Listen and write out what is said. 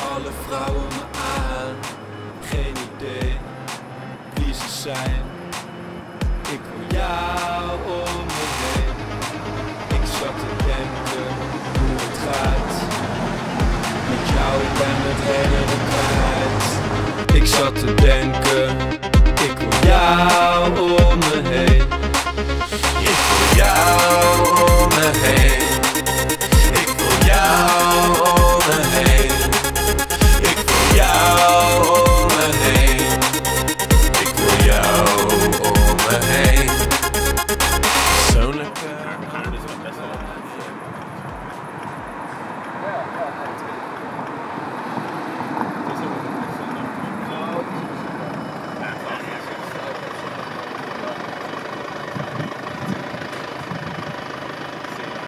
alle vrouwen me aan? Geen idee wie ze zijn. Ik wil jou om me heen. Ik zat te denken hoe het gaat. Met jou, ik ben het hele kwijt. Ik zat te denken. Welcome.